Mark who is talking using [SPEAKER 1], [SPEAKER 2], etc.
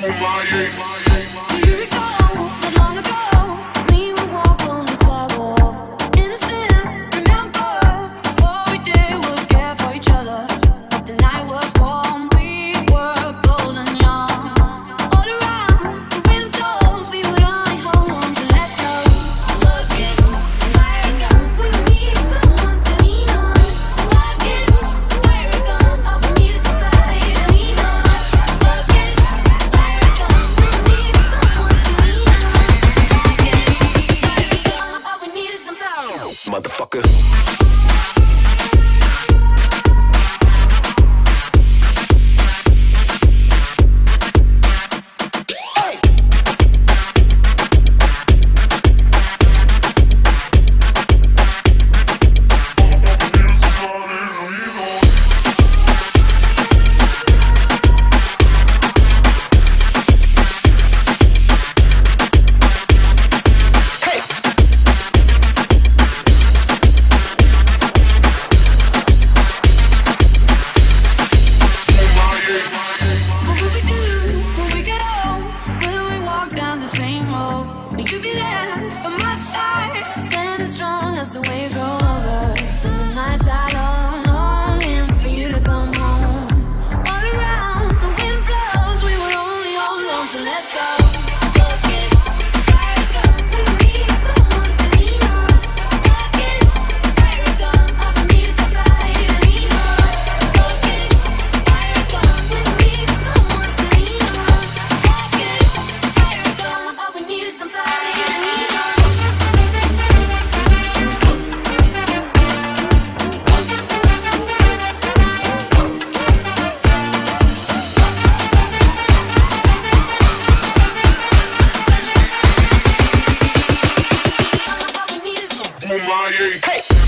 [SPEAKER 1] Umaye. Motherfucker.
[SPEAKER 2] You'll be there my side, standing strong as the waves roll over the nights are long, longing for you to come home. All around the wind blows, we were only to let go.
[SPEAKER 1] Kumaye. Hey.